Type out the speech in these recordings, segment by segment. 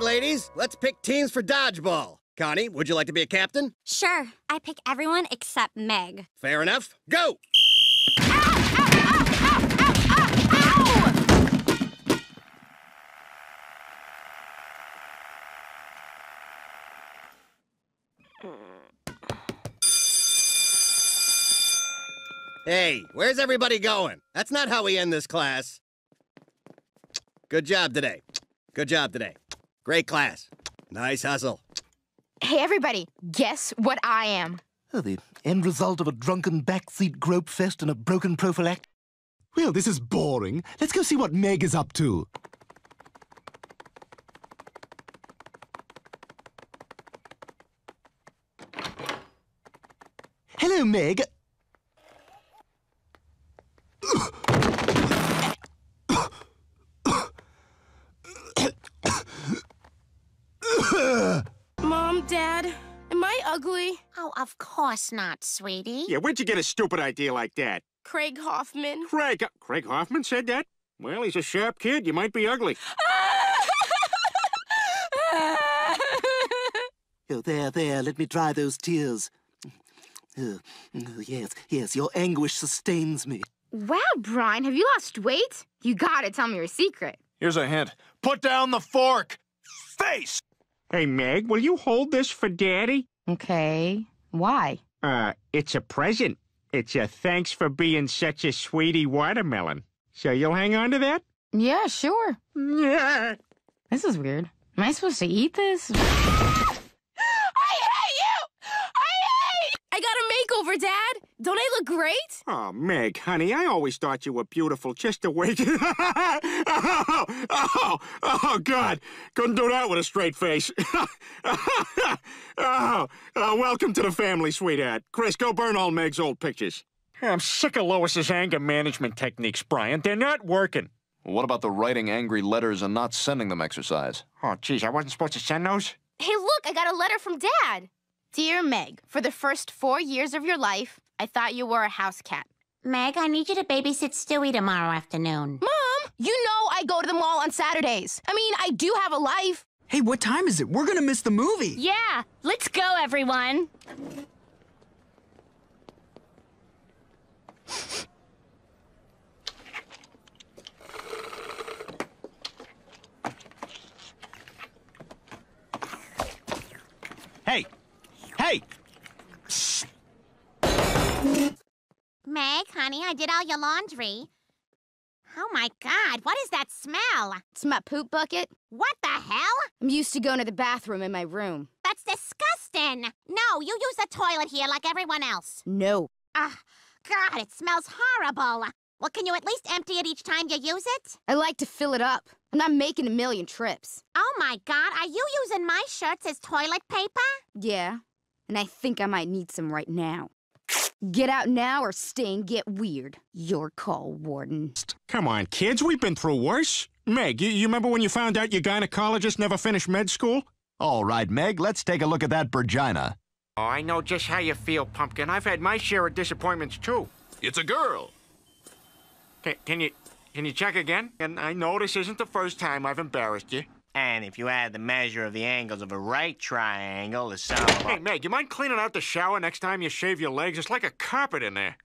Right, ladies, let's pick teams for dodgeball. Connie, would you like to be a captain? Sure, I pick everyone except Meg. Fair enough. Go! Hey, where's everybody going? That's not how we end this class. Good job today. Good job today. Great class. Nice hustle. Hey, everybody, guess what I am? Oh, the end result of a drunken backseat grope fest and a broken prophylact. Well, this is boring. Let's go see what Meg is up to. Hello, Meg. Mom, Dad, am I ugly? Oh, of course not, sweetie. Yeah, where'd you get a stupid idea like that? Craig Hoffman. Craig. Uh, Craig Hoffman said that? Well, he's a sharp kid. You might be ugly. Oh, there, there, let me dry those tears. Oh, oh, yes, yes, your anguish sustains me. wow, Brian, have you lost weight? You gotta tell me your secret. Here's a hint. Put down the fork! Face! Hey, Meg, will you hold this for Daddy? Okay. Why? Uh, it's a present. It's a thanks for being such a sweetie watermelon. So you'll hang on to that? Yeah, sure. Yeah. This is weird. Am I supposed to eat this? I hate you! I hate! I got a makeover, Dad. Don't I look great? Oh, Meg, honey, I always thought you were beautiful just the way. oh, oh, oh, God. Couldn't do that with a straight face. oh, uh, welcome to the family, sweetheart. Chris, go burn all Meg's old pictures. I'm sick of Lois's anger management techniques, Brian. They're not working. What about the writing angry letters and not sending them exercise? Oh, geez, I wasn't supposed to send those? Hey, look, I got a letter from Dad. Dear Meg, for the first four years of your life, I thought you were a house cat. Meg, I need you to babysit Stewie tomorrow afternoon. Mom, you know I go to the mall on Saturdays. I mean, I do have a life. Hey, what time is it? We're gonna miss the movie. Yeah, let's go, everyone. Hey! Hey! Meg, honey, I did all your laundry. Oh my God, what is that smell? It's my poop bucket. What the hell? I'm used to going to the bathroom in my room. That's disgusting. No, you use the toilet here like everyone else. No. Ah, God, it smells horrible. Well, can you at least empty it each time you use it? I like to fill it up. I'm not making a million trips. Oh my God, are you using my shirts as toilet paper? Yeah, and I think I might need some right now. Get out now or stay and get weird. Your call, Warden. Come on, kids, we've been through worse. Meg, you, you remember when you found out your gynecologist never finished med school? All right, Meg, let's take a look at that virgina. Oh, I know just how you feel, Pumpkin. I've had my share of disappointments, too. It's a girl. Can, can you can you check again? And I know this isn't the first time I've embarrassed you. And if you add the measure of the angles of a right triangle, the sum of... Hey, Meg, you mind cleaning out the shower next time you shave your legs? It's like a carpet in there.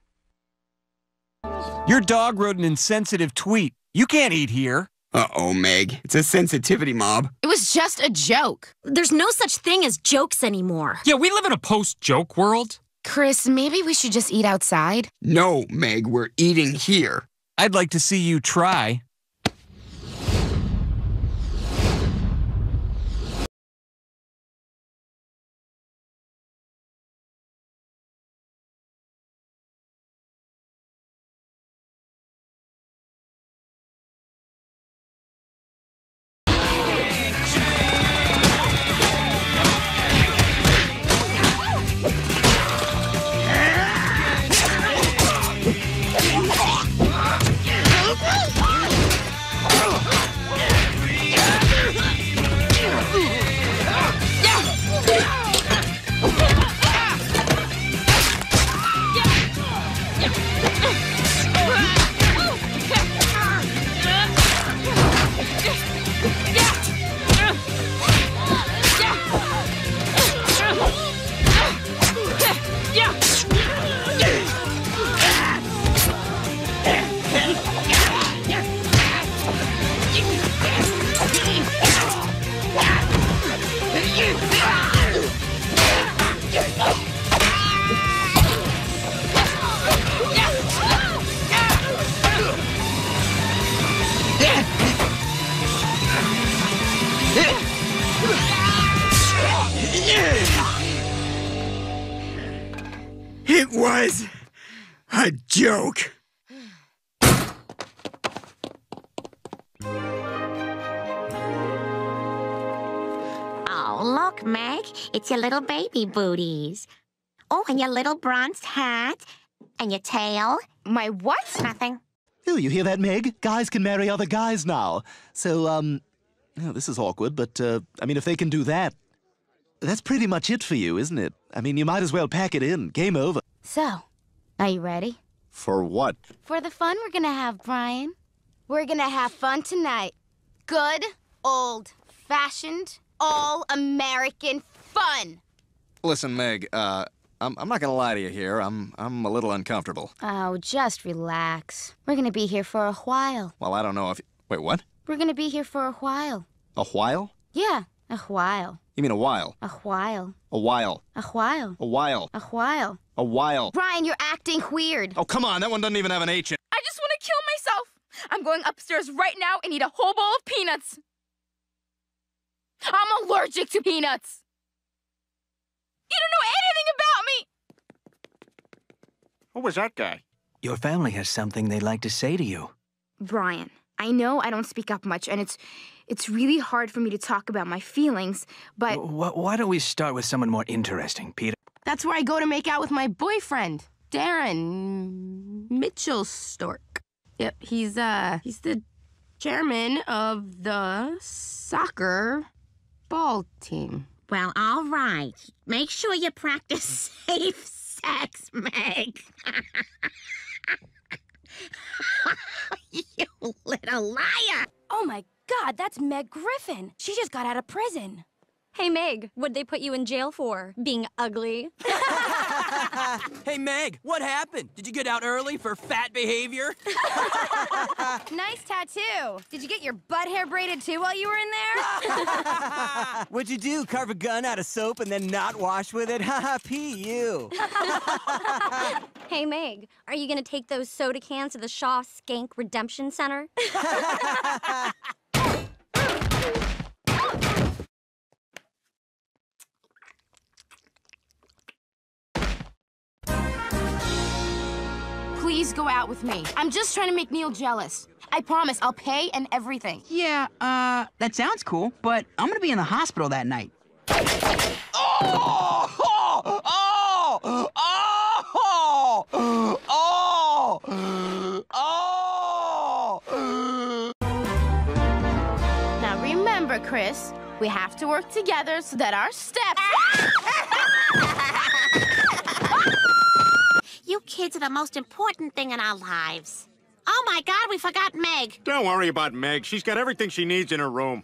Your dog wrote an insensitive tweet. You can't eat here. Uh-oh, Meg. It's a sensitivity mob. It was just a joke. There's no such thing as jokes anymore. Yeah, we live in a post-joke world. Chris, maybe we should just eat outside? No, Meg, we're eating here. I'd like to see you try. Meg. It's your little baby booties. Oh, and your little bronze hat. And your tail. My what? Nothing. Oh, you hear that, Meg? Guys can marry other guys now. So, um, oh, this is awkward, but, uh, I mean, if they can do that, that's pretty much it for you, isn't it? I mean, you might as well pack it in. Game over. So, are you ready? For what? For the fun we're gonna have, Brian. We're gonna have fun tonight. Good, old fashioned, all American fun. Listen, Meg, uh, I'm, I'm not gonna lie to you here. I'm, I'm a little uncomfortable. Oh, just relax. We're gonna be here for a while. Well, I don't know if. Wait, what? We're gonna be here for a while. A while? Yeah, a while. You mean a while? A while. A while. A while. A while. A while. A while. Brian, you're acting weird. Oh, come on. That one doesn't even have an H in I just want to kill myself. I'm going upstairs right now and eat a whole bowl of peanuts. I'm allergic to peanuts. You don't know anything about me. Who was that guy? Your family has something they'd like to say to you. Brian, I know I don't speak up much, and it's it's really hard for me to talk about my feelings, but Wh- why don't we start with someone more interesting, Peter? that's where I go to make out with my boyfriend, Darren Mitchell Stork. Yep, he's uh he's the chairman of the soccer ball team. Well, all right. Make sure you practice safe sex, Meg. you little liar. Oh my god, that's Meg Griffin. She just got out of prison. Hey, Meg, what'd they put you in jail for? Being ugly? hey, Meg, what happened? Did you get out early for fat behavior? nice tattoo. Did you get your butt hair braided too while you were in there? What'd you do? Carve a gun out of soap and then not wash with it? Ha pee you. hey, Meg, are you gonna take those soda cans to the Shaw Skank Redemption Center? Please go out with me. I'm just trying to make Neil jealous. I promise I'll pay and everything. Yeah, uh, that sounds cool, but I'm gonna be in the hospital that night. Oh! Oh! Oh! Oh! Oh! Oh! Now remember, Chris, we have to work together so that our steps. You kids are the most important thing in our lives. Oh my god, we forgot Meg. Don't worry about Meg. She's got everything she needs in her room.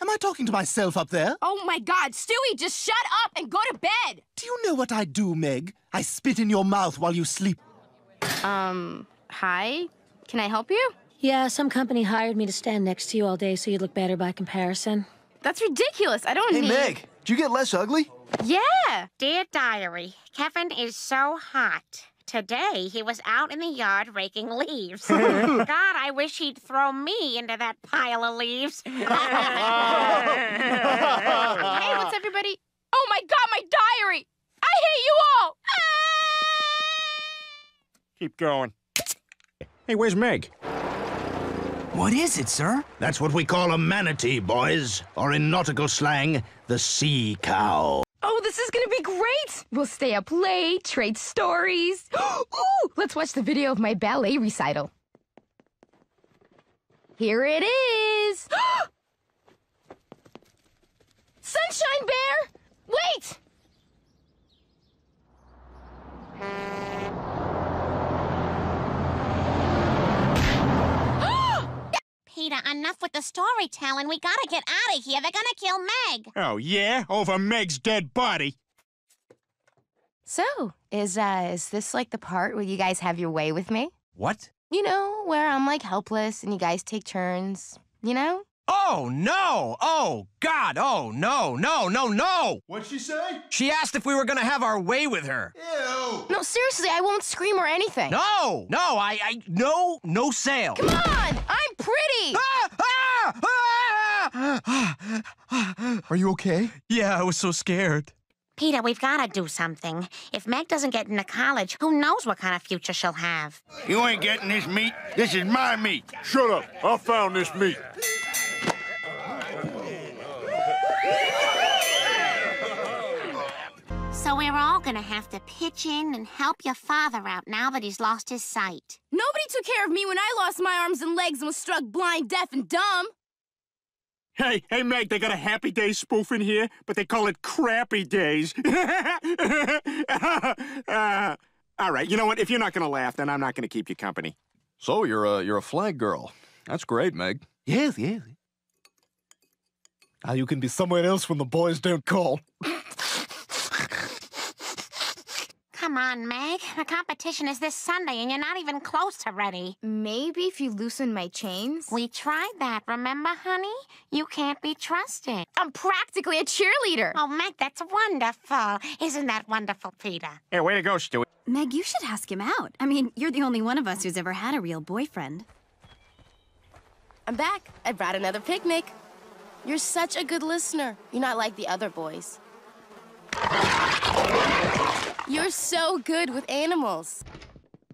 Am I talking to myself up there? Oh my god, Stewie, just shut up and go to bed! Do you know what I do, Meg? I spit in your mouth while you sleep. Um, hi? Can I help you? Yeah, some company hired me to stand next to you all day so you'd look better by comparison. That's ridiculous. I don't Hey, need. Hey, Meg, did you get less ugly? Yeah! Dear Diary, Kevin is so hot. Today he was out in the yard raking leaves. God, I wish he'd throw me into that pile of leaves. hey, what's everybody? Oh my god, my diary! I hate you all! Ah! Keep going. Hey, where's Meg? What is it, sir? That's what we call a manatee, boys. Or in nautical slang, the sea cow. Oh, this is gonna be great! We'll stay up late, trade stories. Ooh, let's watch the video of my ballet recital. Here it is! Sunshine Bear! Wait! Peter, enough with the storytelling. We gotta get out of here. They're gonna kill Meg. Oh, yeah? Over Meg's dead body. So, is uh is this like the part where you guys have your way with me? What? You know, where I'm like helpless and you guys take turns, you know? Oh, no! Oh, God! Oh, no, no, no, no! What'd she say? She asked if we were gonna have our way with her. Ew! No, seriously, I won't scream or anything. No! No, I, I, no, no sale. Come on! I'm pretty! Ah, ah, ah. Are you okay? Yeah, I was so scared. Peter, we've got to do something. If Meg doesn't get into college, who knows what kind of future she'll have? You ain't getting this meat. This is my meat. Shut up. I found this meat. So we're all gonna have to pitch in and help your father out now that he's lost his sight. Nobody took care of me when I lost my arms and legs and was struck blind, deaf, and dumb. Hey, hey, Meg, they got a Happy Day spoof in here, but they call it Crappy Days. uh, all right, you know what? If you're not gonna laugh, then I'm not gonna keep you company. So you're a you're a flag girl. That's great, Meg. Yes, yes. Ah, you can be somewhere else when the boys don't call. Come on, Meg. The competition is this Sunday, and you're not even close to ready. Maybe if you loosen my chains? We tried that, remember, honey? You can't be trusted. I'm practically a cheerleader. Oh, Meg, that's wonderful. Isn't that wonderful, Peter? Hey, way to go, Stewie. Meg, you should ask him out. I mean, you're the only one of us who's ever had a real boyfriend. I'm back. I brought another picnic. You're such a good listener. You're not like the other boys. You're so good with animals.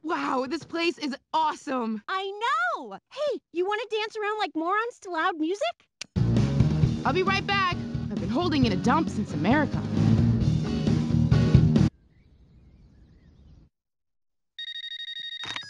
Wow, this place is awesome. I know! Hey, you want to dance around like morons to loud music? I'll be right back. I've been holding in a dump since America.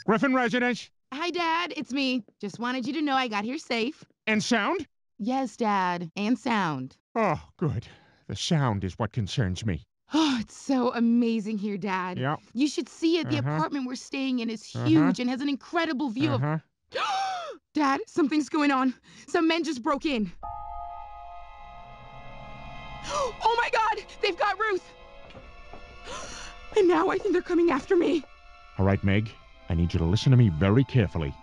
Griffin residence Hi, Dad. It's me. Just wanted you to know I got here safe. and sound? Yes, Dad. And sound. Oh, good. The sound is what concerns me. Oh, it's so amazing here, Dad. Yeah. You should see it. The Uh-huh. apartment we're staying in is Uh-huh. huge and has an incredible view Uh-huh. of. Dad, something's going on. Some men just broke in. Oh my God! They've got Ruth! And now I think they're coming after me. All right, Meg, I need you to listen to me very carefully.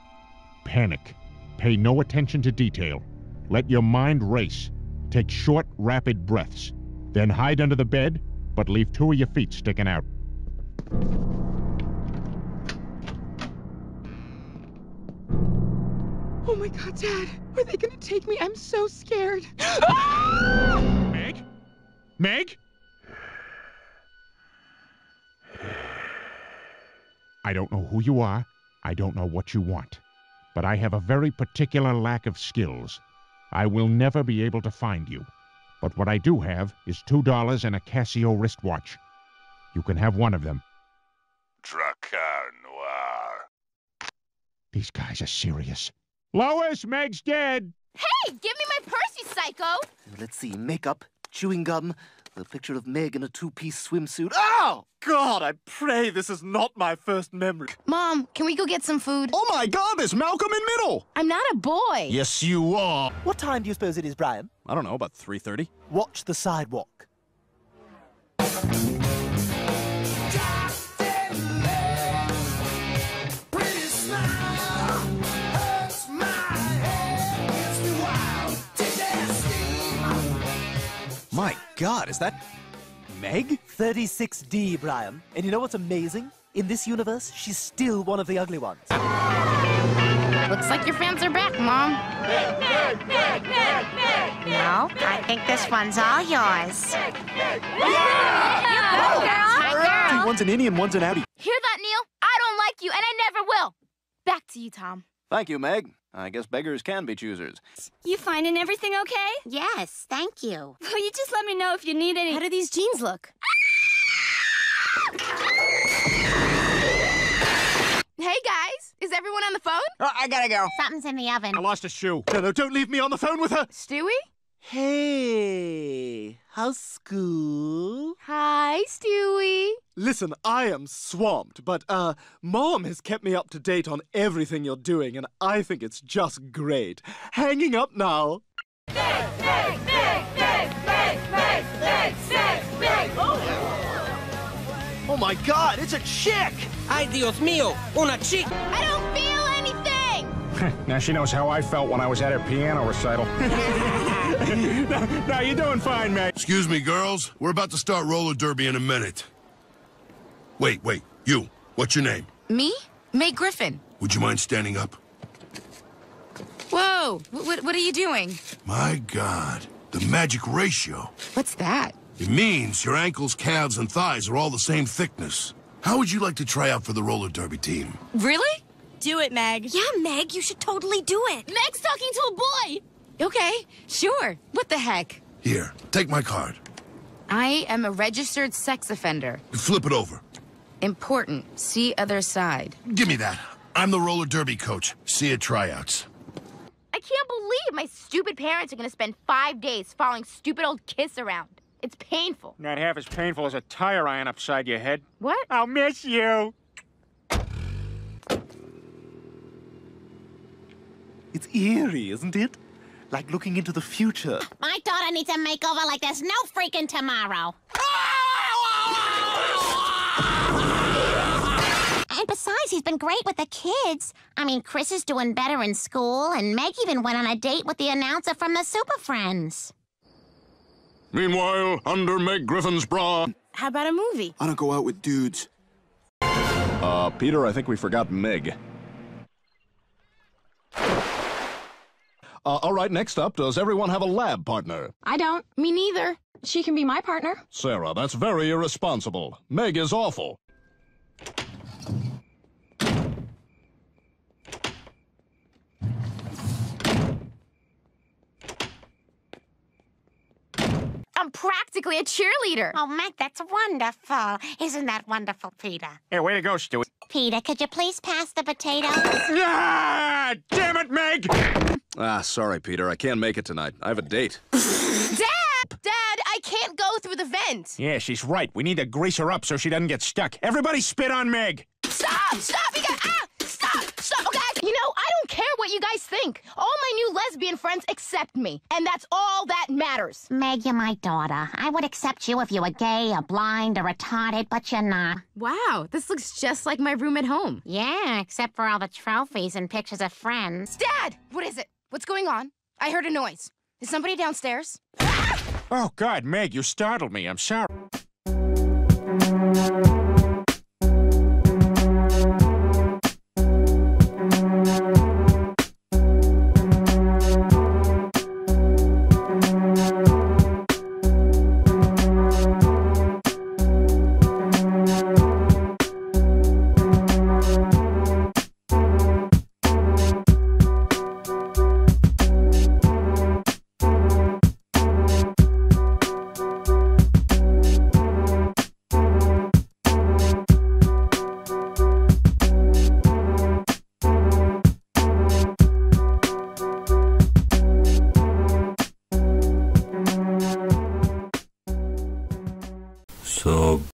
Panic. Pay no attention to detail. Let your mind race. Take short, rapid breaths. Then hide under the bed, but leave two of your feet sticking out. Oh my God, Dad! Are they gonna take me? I'm so scared. Meg? Meg? I don't know who you are. I don't know what you want. But I have a very particular lack of skills. I will never be able to find you. But what I do have is $2 and a Casio wristwatch. You can have one of them. Drakkar Noir. These guys are serious. Lois, Meg's dead. Hey, give me my purse, you psycho! Let's see, makeup, chewing gum, the picture of Meg in a two-piece swimsuit. Oh, God, I pray this is not my first memory. Mom, can we go get some food? Oh my god, there's Malcolm in Middle! I'm not a boy. Yes, you are. What time do you suppose it is, Brian? I don't know, about 3.30? Watch the sidewalk. God, is that Meg? 36D, Brian. And you know what's amazing? In this universe, she's still one of the ugly ones. Looks like your fans are back, Mom. No, I think this one's all yours. You go, girl. My girl. One's an innie and one's an outie. Hear that, Neil? I don't like you, and I never will. Back to you, Tom. Thank you, Meg. I guess beggars can be choosers. You finding everything okay? Yes, thank you. Will you just let me know if you need any? How do these jeans look? Hey, guys. Is everyone on the phone? Oh, I gotta go. Something's in the oven. I lost a shoe. No, no, don't leave me on the phone with her. Stewie? Hey, how's school? Hi, Stewie. Listen, I am swamped, but, uh, Mom has kept me up to date on everything you're doing, and I think it's just great. Hanging up now. Oh my God, it's a chick! Ay, Dios mío, una chick! I don't feel anything. now she knows how I felt when I was at her piano recital. no, no, you're doing fine, Meg. Excuse me, girls. We're about to start roller derby in a minute. Wait, wait. You. What's your name? Me? Meg Griffin. Would you mind standing up? Whoa! What, what are you doing? My God. The magic ratio. What's that? It means your ankles, calves, and thighs are all the same thickness. How would you like to try out for the roller derby team? Really? Do it, Meg. Yeah, Meg, you should totally do it. Meg's talking to a boy! Okay, sure. What the heck? Here, take my card. I am a registered sex offender. Flip it over. Important. See other side. Give me that. I'm the roller derby coach. See you at tryouts. I can't believe my stupid parents are gonna spend five days following stupid old Kiss around. It's painful. Not half as painful as a tire iron upside your head. What? I'll miss you. It's eerie, isn't it? Like looking into the future. My daughter needs a makeover like there's no freaking tomorrow. And besides, he's been great with the kids. I mean, Chris is doing better in school, and Meg even went on a date with the announcer from the Super Friends. Meanwhile, under Meg Griffin's bra. How about a movie? I don't go out with dudes. Uh, Peter, I think we forgot Meg. Uh, all right, next up, does everyone have a lab partner? I don't. Me neither. She can be my partner. Sarah, that's very irresponsible. Meg is awful. I'm practically a cheerleader. Oh, Meg, that's wonderful. Isn't that wonderful, Peter? Hey, way to go, Stewie. Peter, could you please pass the potatoes? Ah, damn it, Meg! Ah, sorry, Peter. I can't make it tonight. I have a date. Dad! Dad, I can't go through the vent. Yeah, she's right. We need to grease her up so she doesn't get stuck. Everybody spit on Meg. Stop! Stop! You guys! Ah! Stop! Stop! Guys! You know, I don't care what you guys think. All my new lesbian friends accept me, and that's all that matters. Meg, you're my daughter. I would accept you if you were gay or blind or retarded, but you're not. Wow, this looks just like my room at home. Yeah, except for all the trophies and pictures of friends. Dad! What is it? What's going on? I heard a noise. Is somebody downstairs? Oh, God, Meg, you startled me. I'm sorry.